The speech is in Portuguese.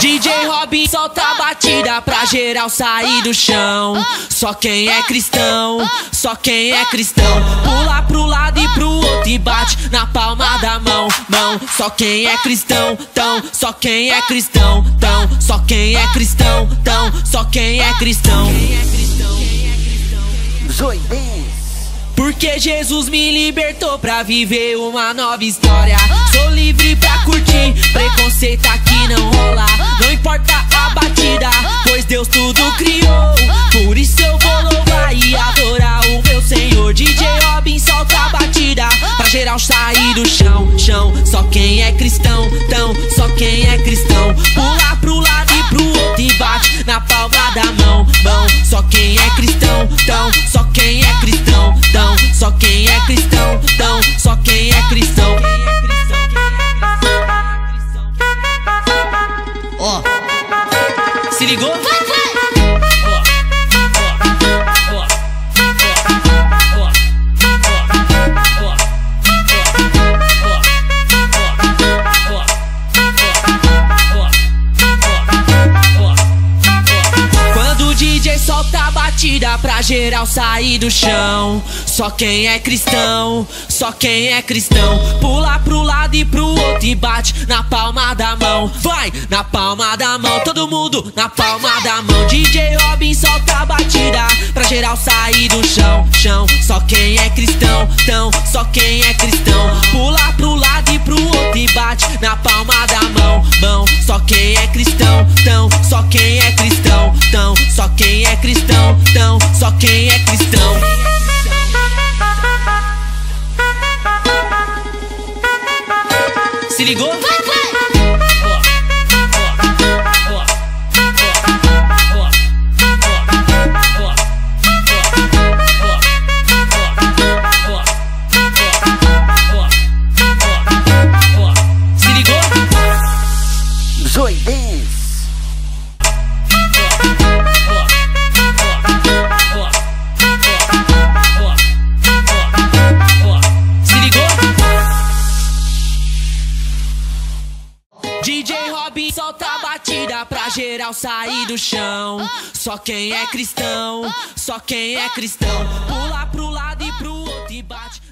DJ Robin solta a batida pra geral sair do chão. Só quem é cristão, só quem é cristão. Pula pro lado e pro outro e bate na palma da mão, mão. Só quem é cristão, tão. Só quem é cristão, tão. Só quem é cristão, tão. Só quem é cristão. Porque Jesus me libertou pra viver uma nova história. Sou livre pra curtir, preconceito aqui tudo criou. Por isso eu vou louvar e adorar o meu Senhor. DJ Robin solta a batida pra geral sair do chão, chão. Só quem é cristão, tão. Só quem é cristão. Pula pro lado e pro outro e bate na palma da mão, mão. Só quem é cristão, tão. Só quem é cristão, tão. Só quem é cristão, tão. Só quem é cristão. Ó, se ligou? Solta a batida pra geral sair do chão. Só quem é cristão, só quem é cristão. Pula pro lado e pro outro e bate na palma da mão. Vai na palma da mão, todo mundo na palma da mão. DJ Robin solta a batida pra geral sair do chão, chão. Só quem é cristão, tão. Só quem é cristão. Pula pro lado e pro outro e bate na palma da mão. É cristão, tão. Só quem é cristão. Se ligou? Se ligou? Se Robin solta a batida pra geral sair do chão. Só quem é cristão, só quem é cristão. Pula pro lado e pro outro e bate.